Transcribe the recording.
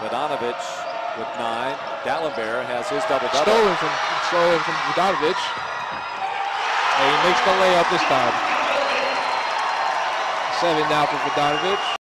Vodanovich with nine. Dallenberg has his double-double. Stolen from stolen from Vodanovich. And he makes the layup this time. Seven now for Vodanovich.